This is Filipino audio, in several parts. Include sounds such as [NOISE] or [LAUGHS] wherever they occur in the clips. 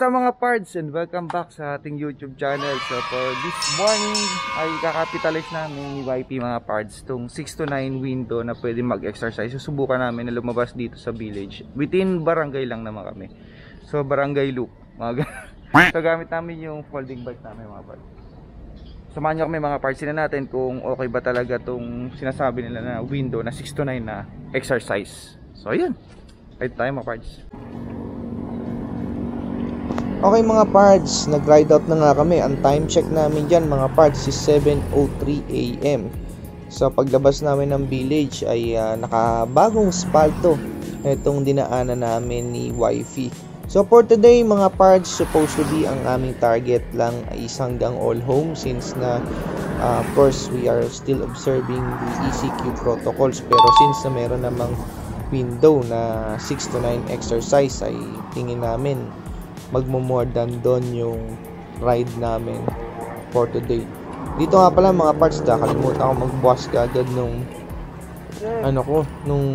Kamusta mga pards and welcome back sa ating YouTube channel. So for this morning ay kakapitalize namin ni YP mga pards tong 6 to 9 window na pwede mag-exercise. Susubukan namin na lumabas dito sa village. Within barangay lang naman kami. So barangay loop. [LAUGHS] So gamit namin yung folding bike namin mga pards. Samahan nyo kami mga parts na natin kung okay ba talaga tong sinasabi nila na window na 6 to 9 na exercise. So ayun. Right tayo mga parts. Okay mga parts, nag-ride out na nga kami. Ang time check namin dyan mga parts is 7.03am. So paglabas namin ng village ay uh, nakabagong spalto itong dinaanan namin ni Wifey. So for today mga parts, supposed to be ang aming target lang ay hanggang all home since na uh, of course we are still observing the ECQ protocols pero since na meron namang window na 6 to 9 exercise ay tingin namin magmo-more than doon yung ride namin for today. Dito nga pala mga parts, kalimutan ko magbukas agad nung ano ko, nung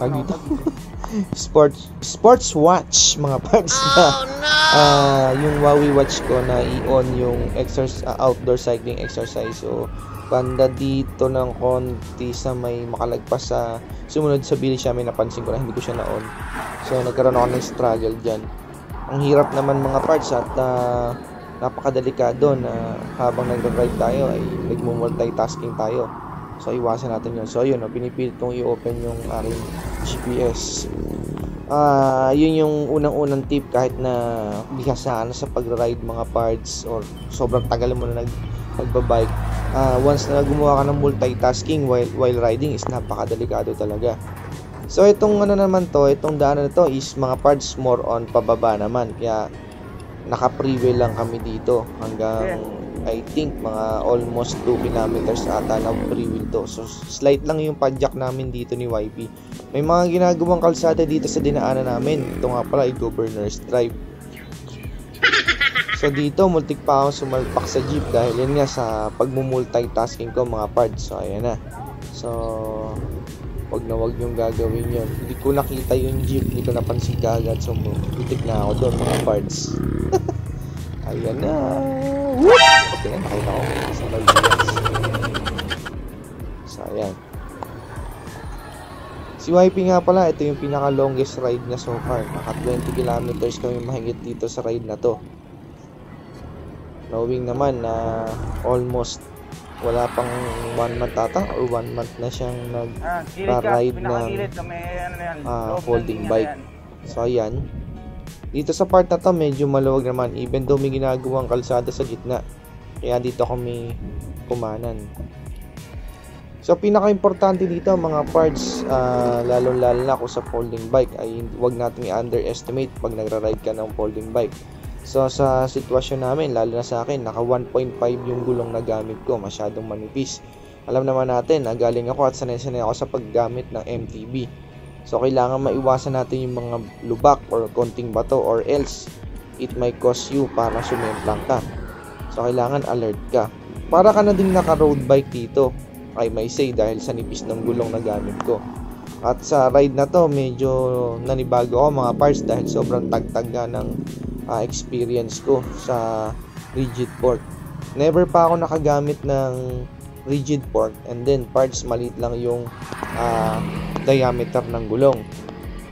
tag dito. [LAUGHS] sports sports watch mga parts na oh, no! uh, yung Huawei watch ko na i-on yung exercise uh, outdoor cycling exercise so banda dito ng konti sa may makalagpas sa sumunod sa village namin napansin ko na hindi ko siya na-on. So nagkaroon ako ng struggle dyan. Ang hirap naman mga parts at uh, napakadelikado na habang nagre-ride tayo ay nagmo-multitasking tayo. So iwasan natin yun. So yun no, pinipilit kong i-open yung aking GPS uh, yun yung unang-unang tip kahit na bihas na sa pag-ride mga parts or sobrang tagal mo na nag nagbabike uh, once na gumawa ka ng multitasking while, while riding is napakadelikado talaga. So itong ano naman to itong daanan na to is mga parts more on pababa naman. Kaya naka freeway lang kami dito hanggang I think mga almost 2 kilometers ata na freeway to. So slight lang yung padjak namin dito ni YP may mga ginagawang kalsada dito sa dinaanan namin. Ito nga pala ay Governor's Drive So dito, multik pa ako sumalpak sa jeep dahil yun nga sa pagmumultitasking ko mga parts. So ayan na. So, wag na wag yung gagawin yun. Hindi ko nakita yung jeep, hindi ko napansin kagad. So, butik na ako doon mga parts. [LAUGHS] ayan na. Whoop! Okay, nakita ko. Sa. So, ayan. Si YP nga pala, ito yung pinaka longest ride na so far. Naka 20 kilometers kami mahigit dito sa ride na to knowing naman na almost wala pang one month ata or one month na siyang nag-ride ah, ng uh, folding bike. So ayan. Dito sa part na to medyo maluwag naman even though may ginagawang kalsada sa gitna. Kaya dito kami kumanan. So pinaka-importante dito mga parts uh, lalo-lalo na ako sa folding bike ay huwag nating i-underestimate pag nagra-ride ka ng folding bike So sa sitwasyon namin, lalo na sa akin, naka 1.5 yung gulong na gamit ko, masyadong manipis. Alam naman natin, nagaling ako at sanay-sanay ako sa paggamit ng MTB. So kailangan maiwasan natin yung mga lubak or konting bato or else it might cause you para sumemplang ka. So kailangan alert ka. Para ka na din naka road bike dito, I may say dahil sa nipis ng gulong na gamit ko. At sa ride na to, medyo nanibago ako mga parts dahil sobrang tagtag ng uh, experience ko sa rigid fork. Never pa ako nakagamit ng rigid fork and then parts maliit lang yung uh, diameter ng gulong.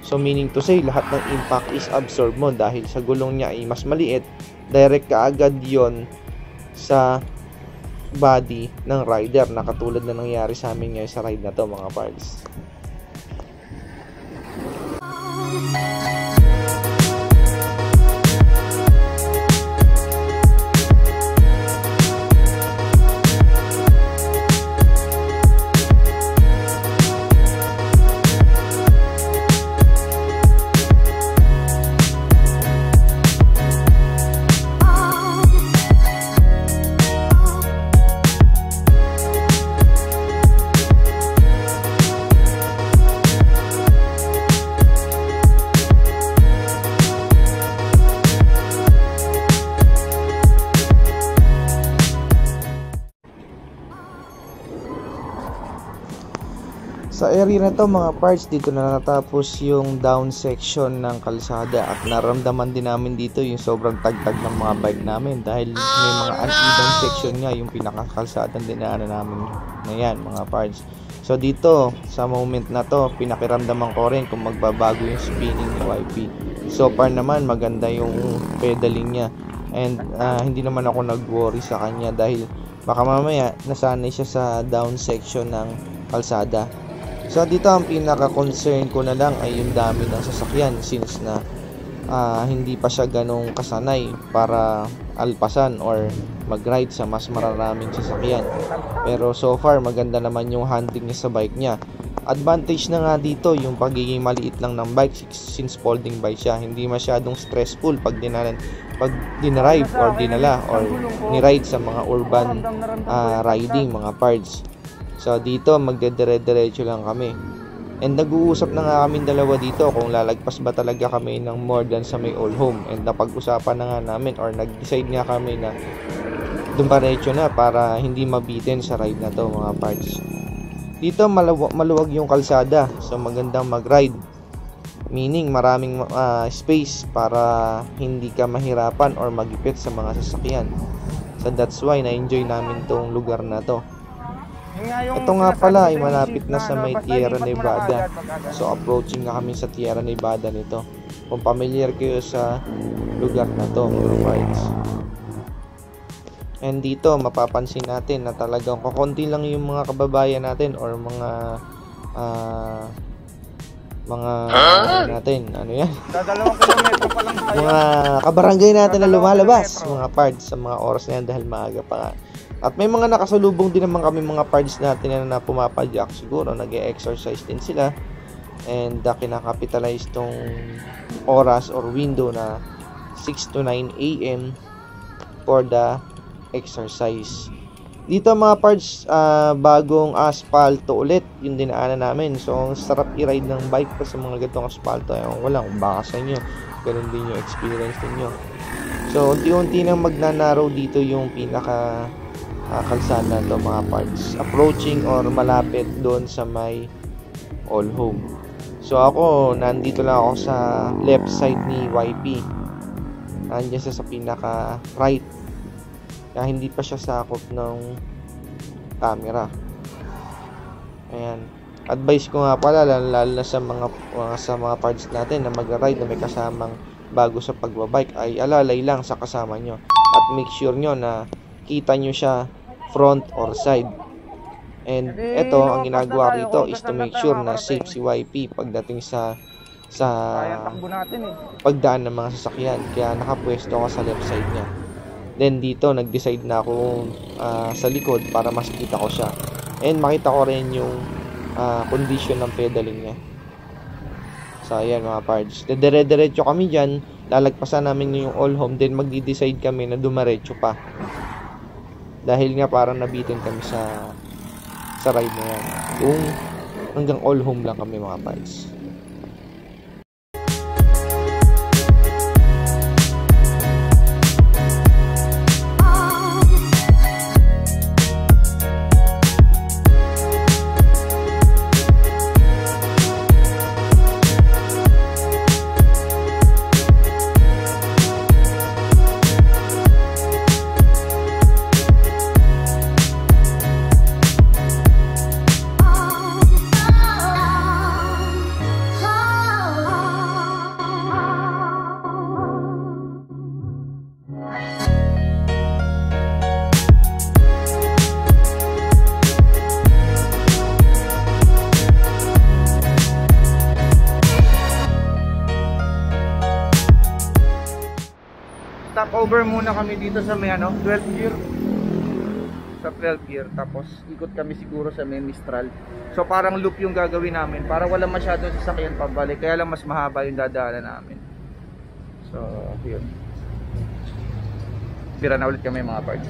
So meaning to say, lahat ng impact is absorb mo dahil sa gulong niya ay mas maliit, direct ka agad yon sa body ng rider na katulad na nangyari sa amin ngayon sa ride na to mga parts. Sa area na to mga parts, dito na natapos yung down section ng kalsada at naramdaman din namin dito yung sobrang tagtag ng mga bike namin dahil may mga uneven section nga yung pinakakalsadang dinaanan namin na yan mga parts. So dito, sa moment na to, pinakiramdaman ko rin kung magbabago yung spinning ni YP. So far naman, maganda yung pedaling niya. And ah, hindi naman ako nag-worry sa kanya dahil baka mamaya nasanay siya sa down section ng kalsada. So dito ang pinaka-concern ko na lang ay yung dami ng sasakyan since na ah, hindi pa siya ganong kasanay para alpasan or mag-ride sa mas mararaming sasakyan. Pero so far maganda naman yung handling niya sa bike niya. Advantage na nga dito yung pagiging maliit lang ng bike since folding bike siya. Hindi masyadong stressful pag dinalan pag dinarive or dinala or ni-ride sa mga urban ah, riding mga parts. So dito magdedire-diretso lang kami. And nag-uusap na nga kami dalawa dito kung lalagpas ba talaga kami ng more than sa may old home. And napag-usapan na nga namin or nag-decide nga kami na dumaretso na para hindi mabitin sa ride na to mga parts. Dito malaw- maluwag yung kalsada so magandang mag-ride. Meaning maraming ah, space para hindi ka mahirapan or magipit sa mga sasakyan. So that's why na-enjoy namin tong lugar na to. Ito nga pala ay malapit na sa may Tierra Nevada. So approaching na kami sa Tierra Nevada nito. Kung familiar kayo sa lugar na to, mga parts. And dito mapapansin natin na talagang kukunti lang yung mga kababayan natin or mga ah, mga ano natin, ano yan? Mga kabarangay natin na lumalabas mga parts sa mga oras na yan dahil maaga pa nga. At may mga nakasalubong din naman kami mga parts natin na, pumapadyak siguro nag exercise din sila and uh, kinakapitalize tong oras or window na 6 to 9 a.m. for the exercise. Dito mga parts, ah, bagong asfalto ulit yung dinaanan namin. So, ang sarap i-ride ng bike pa sa mga ganitong asfalto. Ewan ko lang baka sa inyo, ganun din yung experience ninyo. So, unti-unti nang magnanaraw dito yung pinaka ah, kalsada to mga parts. Approaching or malapit doon sa may all home. So, ako, nandito lang ako sa left side ni YP. Nandiyan siya sa pinaka right kaya hindi pa siya sakop ng camera. Ayan. Advice ko nga pala lalo, na sa mga, mga sa mga parts natin na mag-ride na may kasamang bago sa pagbabike ay alalay lang sa kasama nyo at make sure nyo na kita nyo siya front or side. And ito ang ginagawa rito is to make sure na safe si YP pagdating sa sa eh. pagdaan ng mga sasakyan. Kaya nakapwesto ako sa left side niya. Then dito nag-decide na ako ah, sa likod para mas kita ko siya. And makita ko rin yung ah, condition ng pedaling niya. So ayan mga parts dire-diretso kami dyan. Lalagpasan namin yung all home. Then magdi-decide kami na dumaretso pa dahil nga parang nabitin kami sa sa ride na yan. Kung hanggang all home lang kami mga parts Stop over muna kami dito sa may ano, 12 gear. Sa 12 gear. Tapos ikot kami siguro sa may Mistral. So parang loop yung gagawin namin para wala masyadong sasakyan pabalik. Kaya lang mas mahaba yung dadaanan namin. So, yun. Pira na ulit kami mga parts.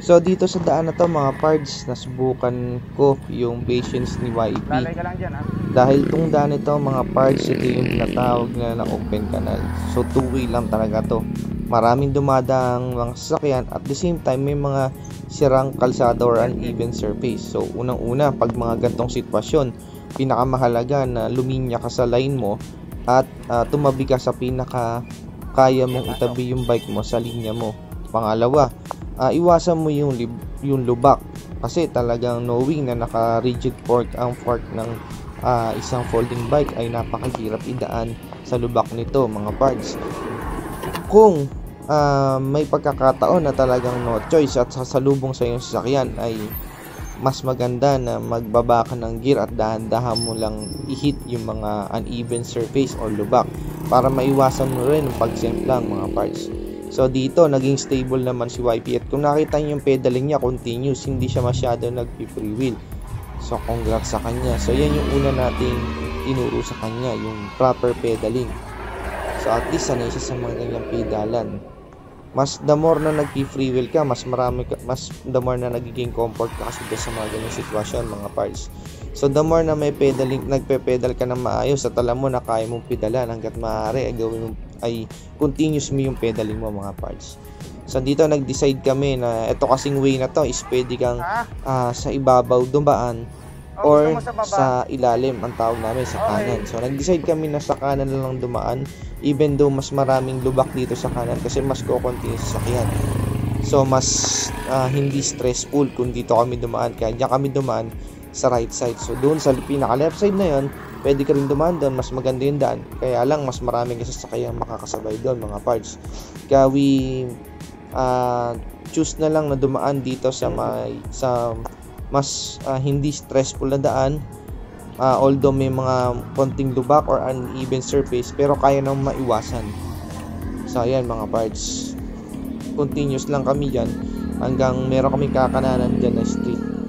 So dito sa daan na to mga parts, nasubukan ko yung patience ni YP. Dyan. Dahil tong daan ito mga parts, ito yung tinatawag na na open canal. So two-way lang talaga to. Maraming dumadaang mga sasakyan at the same time may mga sirang kalsada or uneven surface. So unang-una pag mga gantong sitwasyon, pinakamahalaga na luminya ka sa line mo at uh, tumabi ka sa pinaka kaya mong itabi yung bike mo sa linya mo. Pangalawa, uh, iwasan mo yung lib- yung lubak kasi talagang knowing na naka rigid fork ang fork ng uh, isang folding bike ay napakahirap idaan sa lubak nito mga parts kung uh, may pagkakataon na talagang no choice at sasalubong sa iyong sasakyan ay mas maganda na magbaba ka ng gear at dahan-dahan mo lang i-hit yung mga uneven surface or lubak para maiwasan mo rin ang pagsemplang mga parts. So dito, naging stable naman si YP at kung nakita niyo yung pedaling niya, continuous, hindi siya masyado nagpi-free wheel. So congrats sa kanya. So yan yung una nating tinuro sa kanya, yung proper pedaling. So at least sanay siya sa mga ganyang pedalan. Mas the more na nagpi-free wheel ka, mas marami ka, mas the more na nagiging comfort ka kasi sa mga ganyang sitwasyon, mga parts. So the more na may pedaling, nagpe-pedal ka na maayos at alam mo na kaya mong pedalan hanggat maaari ay gawin mo ay continuous mo yung pedaling mo mga parts. So dito nag-decide kami na ito kasing way na to is pwede kang uh, sa ibabaw dumaan Oh, or sa baba? sa ilalim ang tawag namin sa Okay. kanan. So nag-decide kami na sa kanan na lang dumaan even though mas maraming lubak dito sa kanan kasi mas kukunti yung sasakyan. So mas ah, hindi stressful kung dito kami dumaan kaya diyan kami dumaan sa right side. So doon sa pinaka left side na yon, pwede ka rin dumaan doon, mas maganda yung daan. Kaya lang mas maraming sasakyan makakasabay doon mga parts. Kaya we ah, choose na lang na dumaan dito sa may sa mas ah, hindi stressful na daan. Ah, although may mga konting lubak or uneven surface pero kaya nang maiwasan. So ayan mga parts. Continuous lang kami dyan. Hanggang meron kami kakananan dyan na street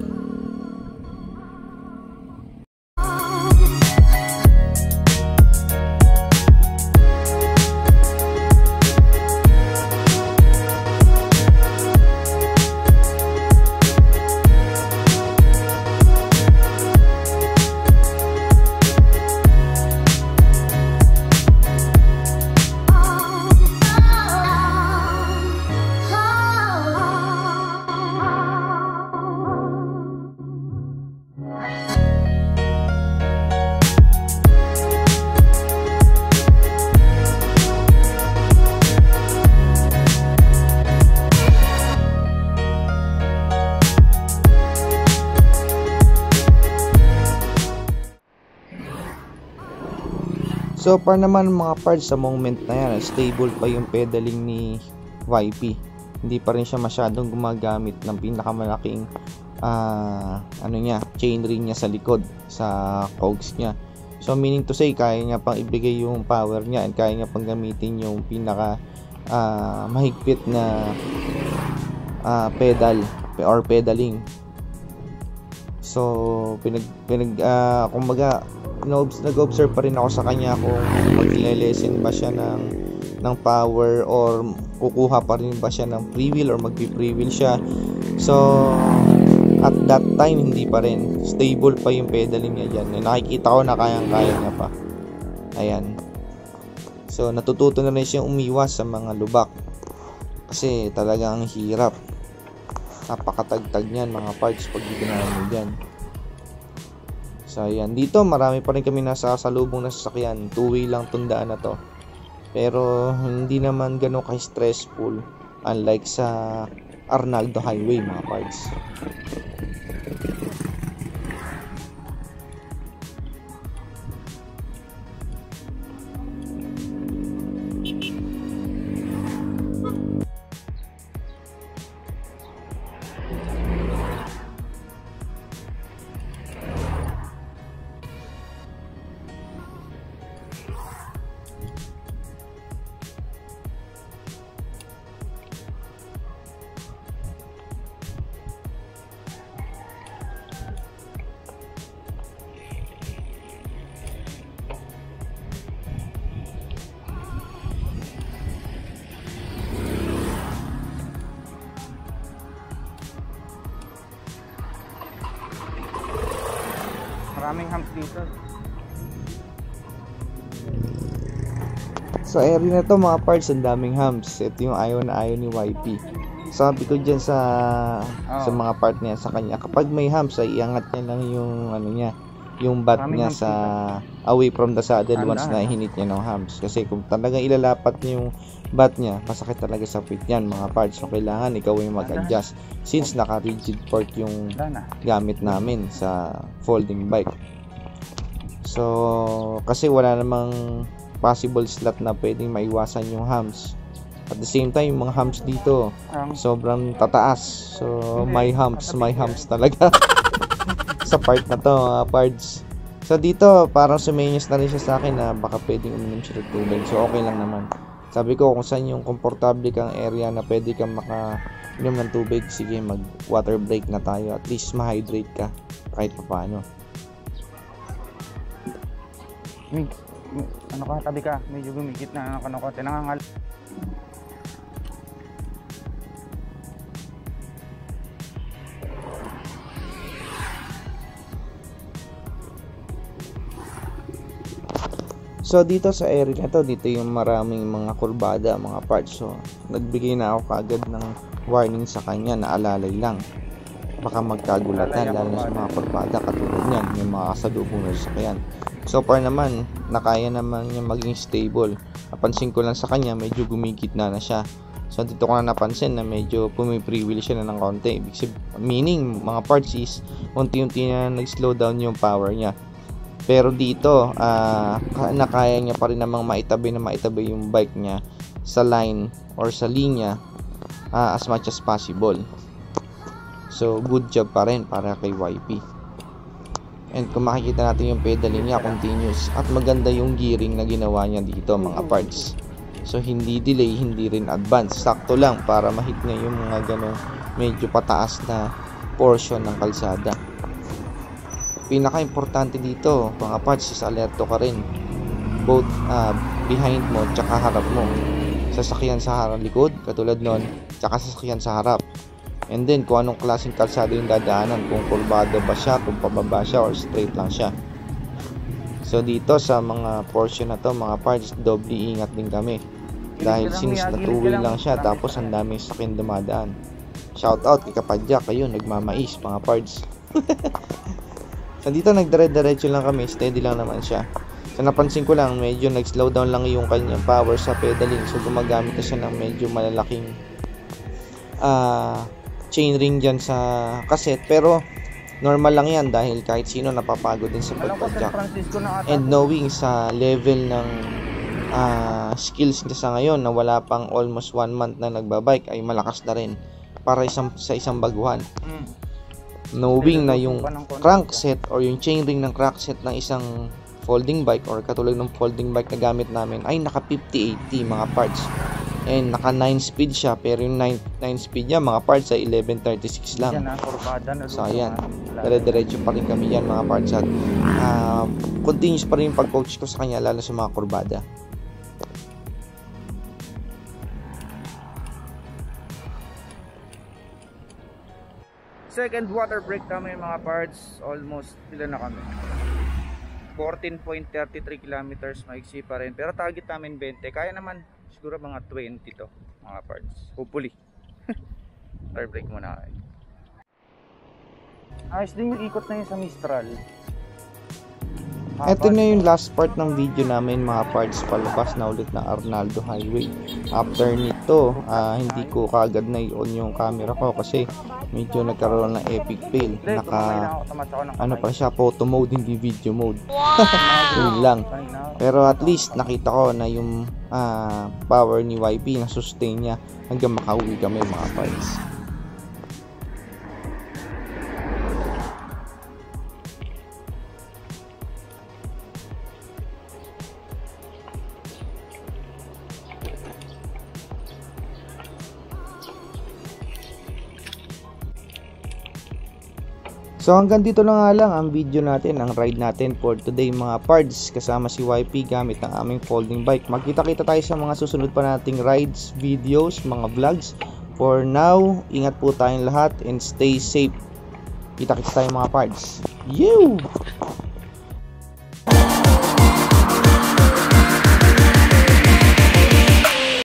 So far naman mga parts sa moment na yan, stable pa yung pedaling ni YP. Hindi pa rin siya masyadong gumagamit ng pinakamalaking ah, ano niya, chain ring niya sa likod sa cogs niya. So meaning to say, kaya niya pang ibigay yung power niya and kaya niya pang gamitin yung pinaka ah, mahigpit na ah, pedal or pedaling. So pinag pinag ah, kumbaga nag-observe pa rin ako sa kanya kung magle-lesson ba siya ng ng power or kukuha pa rin ba siya ng free wheel or magpi-free wheel siya. So at that time hindi pa rin stable pa yung pedaling niya diyan. Nakikita ko na kayang-kaya niya pa. Ayan. So natututo na rin siyang umiwas sa mga lubak. Kasi talagang hirap. Napakatagtag niyan mga parts pag ginawa mo diyan. So ayan, dito marami pa rin kami nasa salubong na sasakyan. Two-way lang tundaan na to. Pero hindi naman ganun ka-stressful unlike sa Arnaldo Highway mga parts. Maraming humps dito. Sa area na to mga parts, ang daming hams. Ito yung ayaw na ayaw ni YP. Sabi ko dyan sa sa Oo. mga part niya sa kanya, kapag may hams ay iangat niya lang yung ano niya, yung bat Maraming niya sa away from the saddle Ano once na, na ano? hinit niya ng hams. Kasi kung talagang ilalapat niya yung bat niya, pasakit talaga sa pit yan mga parts. So kailangan ikaw yung mag-adjust since naka-rigid port yung gamit namin sa folding bike. So, kasi wala namang possible slot na pwedeng maiwasan yung hams. At the same time, yung mga hams dito, Ang sobrang tataas. So, may humps, may humps talaga. [LAUGHS] sa part na to, mga parts. So, dito, parang sumenyos na rin siya sa akin na baka pwedeng uminom siya ng tubig. So, okay lang naman. Sabi ko, kung saan yung komportable kang area na pwede kang maka inom ng tubig, sige, mag water break na tayo. At least ma-hydrate ka kahit pa paano. May, ano ka, tabi ka. Medyo gumigit na ano ka ng konti. Nangangal. So dito sa area na to, dito yung maraming mga kurbada, mga parts. So nagbigay na ako kaagad ng warning sa kanya na alalay lang. Baka magkagulatan lalo sa mga kurbada katulad niyan, yung mga kasalubong na sasakyan. So far naman, nakaya naman niya maging stable. Napansin ko lang sa kanya, medyo gumigit na na siya. So dito ko na napansin na medyo pumipriwil siya na ng konti. Ibig sab- meaning, mga parts is unti-unti na nag-slow down yung power niya. Pero dito, ah ka- nakaya niya pa rin namang maitabi na maitabi yung bike niya sa line or sa linya ah, as much as possible. So, good job pa rin para kay YP. And kung makikita natin yung pedaling niya, continuous. At maganda yung gearing na ginawa niya dito, mga parts. So, hindi delay, hindi rin advance. Sakto lang para mahit niya yung mga ganong medyo pataas na portion ng kalsada pinaka-importante dito, mga parts, is alerto ka rin. Both ah, behind mo, tsaka harap mo. Sasakyan sa harap likod, katulad nun, tsaka sasakyan sa harap. And then, kung anong klaseng kalsada yung dadaanan, kung kurbado ba siya, kung pababa siya, or straight lang siya. So, dito sa mga portion na to, mga parts, doble ingat din kami. Dahil since natuwi lang siya, tapos ang daming sakyan dumadaan. Shout out kay Kapadya, kayo nagmamais, mga parts. [LAUGHS] So dito nagdire-diretso lang kami, steady lang naman siya. So napansin ko lang, medyo nag-slow down lang yung kanyang power sa pedaling. So gumagamit na siya ng medyo malalaking ah chain ring dyan sa cassette. Pero normal lang yan dahil kahit sino napapagod din sa ata. And knowing sa level ng ah, skills niya sa ngayon na wala pang almost one month na nagbabike ay malakas na rin para isang, sa isang baguhan Mm. Knowing na yung crankset or yung chainring ng crankset ng isang folding bike or katulad ng folding bike na gamit namin ay naka 50-80 mga parts. And naka 9 speed siya pero yung 9, 9 speed niya mga parts ay 1136 lang. Na, na. So, ayan. dire-diretso pa rin kami yan mga parts. At ah, continuous pa rin yung pag-coach ko sa kanya lalo sa mga kurbada Second water break kami mga parts. Almost pila na kami. 14.33 kilometers maiksi pa rin. Pero target namin 20. Kaya naman siguro mga 20 to mga parts. Hopefully. [LAUGHS] water break muna kami. Ayos din yung ikot na yun sa Mistral. Ito na yung last part ng video namin mga parts palabas na ulit na Arnaldo Highway. After nito, ah, hindi ko kagad na i-on yung camera ko kasi medyo nagkaroon ng epic fail. Naka, ano pa siya, photo mode, hindi video mode. [LAUGHS] Yun lang. Pero at least nakita ko na yung ah, power ni YP na sustain niya hanggang makauwi kami mga parts. So hanggang dito na nga lang ang video natin, ang ride natin for today mga pards kasama si YP gamit ng aming folding bike. Magkita-kita tayo sa mga susunod pa nating rides, videos, mga vlogs. For now, ingat po tayong lahat and stay safe. Kita-kita tayo mga pards. You!